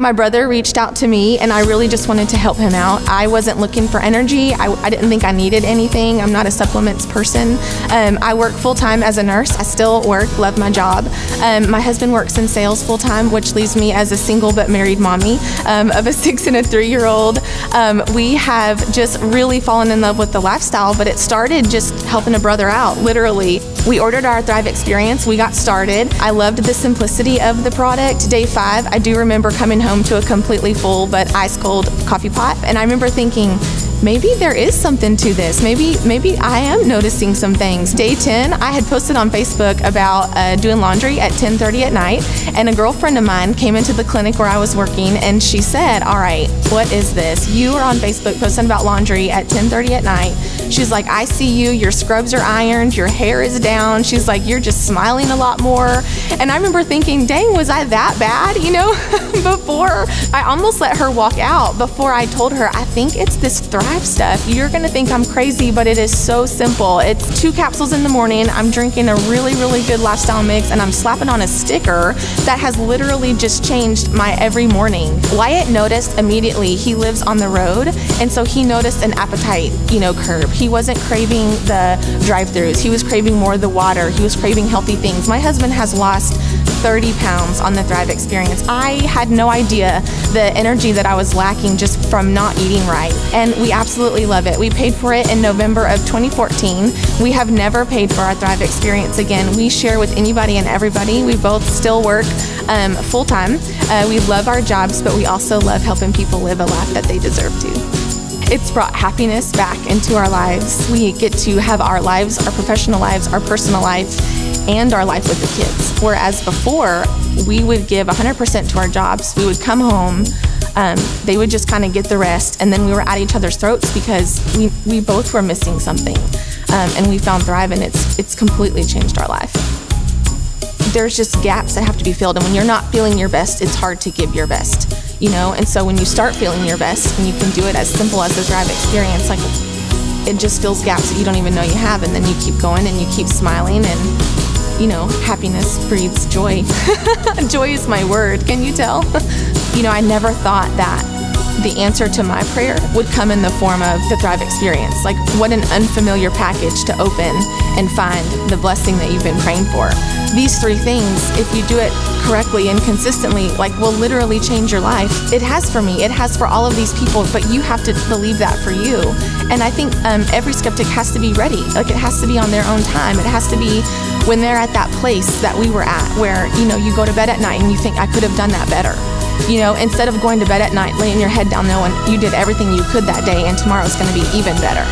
My brother reached out to me and I really just wanted to help him out. I wasn't looking for energy. I, I didn't think I needed anything. I'm not a supplements person. Um, I work full time as a nurse. I still work, love my job. Um, my husband works in sales full time, which leaves me as a single but married mommy um, of a six and a three year old. Um, we have just really fallen in love with the lifestyle, but it started just helping a brother out, literally. We ordered our Thrive experience. We got started. I loved the simplicity of the product. Day five, I do remember coming home home to a completely full but ice cold coffee pot. And I remember thinking, maybe there is something to this. Maybe maybe I am noticing some things. Day 10, I had posted on Facebook about uh, doing laundry at 10:30 at night, and a girlfriend of mine came into the clinic where I was working, and she said, "All right, what is this? You are on Facebook posting about laundry at 10:30 at night." She's like, "I see you. Your scrubs are ironed. Your hair is down." She's like, "You're just smiling a lot more." And I remember thinking, "Dang, was I that bad?" You know, before I almost let her walk out before I told her, "I think it's this Thrive stuff. You're gonna think I'm crazy, but it is so simple. It's two capsules in the morning. I'm drinking a really, really good lifestyle mix, and I'm slapping on a sticker that has literally just changed my every morning." Wyatt noticed immediately. He lives on the road, and so he noticed an appetite, you know, curb. He wasn't craving the drive-throughs. He was craving more of the water. He was craving healthy things. My husband has lost 30 pounds on the Thrive experience. I had no idea the energy that I was lacking just from not eating right. And we absolutely love it. We paid for it in November of 2014. We have never paid for our Thrive experience again. We share with anybody and everybody. We both still work um, full time. Uh, we love our jobs, but we also love helping people live a life that they deserve to. It's brought happiness back into our lives. We get to have our lives, our professional lives, our personal life, and our life with the kids. Whereas before, we would give 100% to our jobs. We would come home, um, they would just kind of get the rest, and then we were at each other's throats because we, we both were missing something. Um, and we found Thrive, and it's, it's completely changed our life. There's just gaps that have to be filled, and when you're not feeling your best, it's hard to give your best you know? And so when you start feeling your best and you can do it as simple as the Thrive experience, like it just fills gaps that you don't even know you have. And then you keep going and you keep smiling and, you know, happiness breeds joy. joy is my word. Can you tell? you know, I never thought that the answer to my prayer would come in the form of the Thrive experience. Like, what an unfamiliar package to open and find the blessing that you've been praying for. These three things, if you do it correctly and consistently, like, will literally change your life. It has for me, it has for all of these people, but you have to believe that for you. And I think um, every skeptic has to be ready. Like, it has to be on their own time. It has to be when they're at that place that we were at, where, you know, you go to bed at night and you think, I could have done that better. You know, instead of going to bed at night, laying your head down knowing you did everything you could that day and tomorrow's going to be even better.